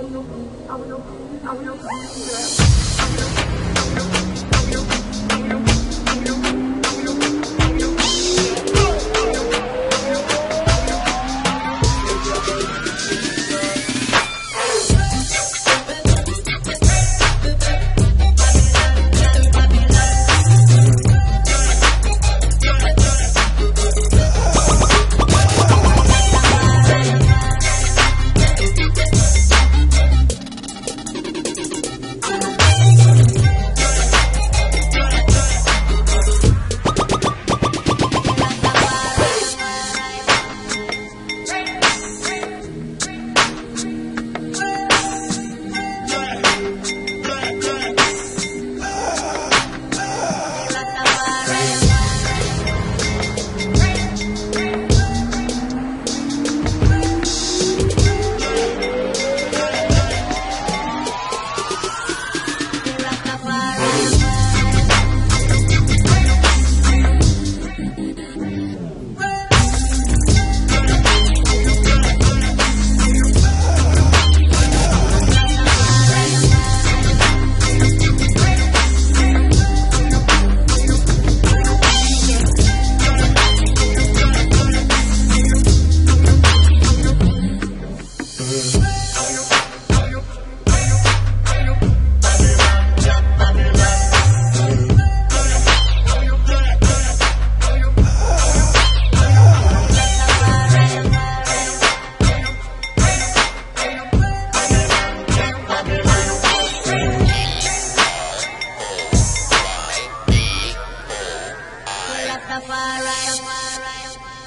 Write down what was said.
아무요 아무요 아무요 아무요 wild, wild, wild.